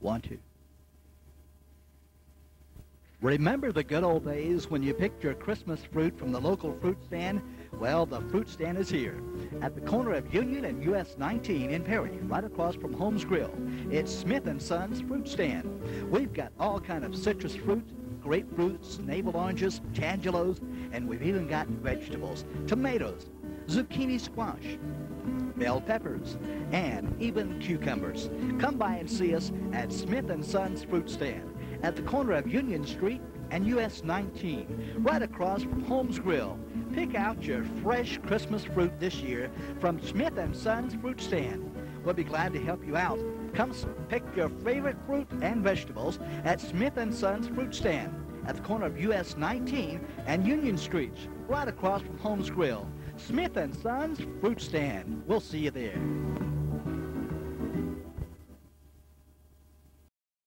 One, to. Remember the good old days when you picked your Christmas fruit from the local fruit stand? Well, the fruit stand is here at the corner of Union and US 19 in Perry, right across from Holmes Grill. It's Smith & Sons Fruit Stand. We've got all kind of citrus fruit, grapefruits, navel oranges, tangelos, and we've even got vegetables, tomatoes, zucchini squash, bell peppers, and even cucumbers. Come by and see us at Smith & Sons Fruit Stand at the corner of Union Street and US 19, right across from Holmes Grill. Pick out your fresh Christmas fruit this year from Smith & Sons Fruit Stand. We'll be glad to help you out. Come pick your favorite fruit and vegetables at Smith & Sons Fruit Stand at the corner of US 19 and Union Streets, right across from Holmes Grill. Smith & Sons Fruit Stand. We'll see you there.